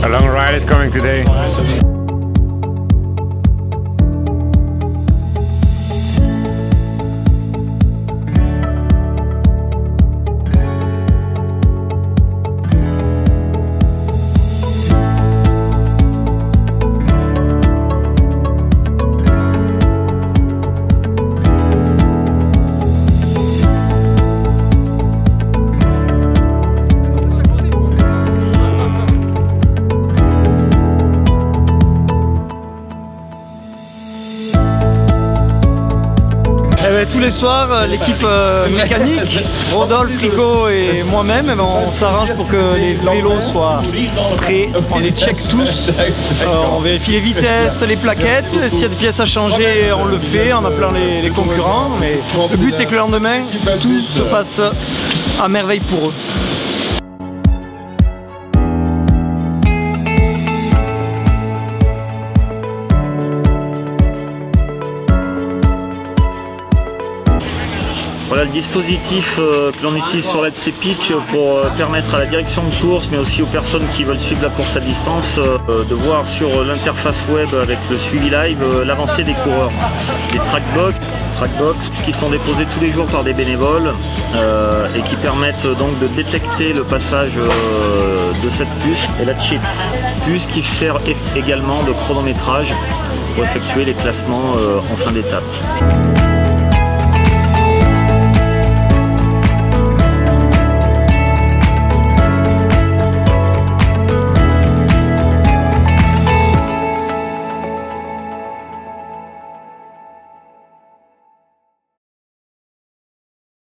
A long ride is coming today. Eh ben, tous les soirs, euh, l'équipe euh, mécanique, Rodolphe, Rico et moi-même, eh ben, on s'arrange pour que les vélos soient prêts. On les check tous. Euh, on vérifie les vitesses, les plaquettes. S'il y a des pièces à changer, on le fait en appelant les, les concurrents. Mais le but, c'est que le lendemain, tout se passe à merveille pour eux. Voilà le dispositif euh, que l'on utilise sur l'Epsepic pour euh, permettre à la direction de course, mais aussi aux personnes qui veulent suivre la course à distance, euh, de voir sur l'interface web avec le suivi live l'avancée des coureurs. Des trackbox, trackbox qui sont déposés tous les jours par des bénévoles et qui permettent donc de détecter le passage de cette puce et la chips. Puce qui sert également de chronométrage pour effectuer les classements en fin d'étape.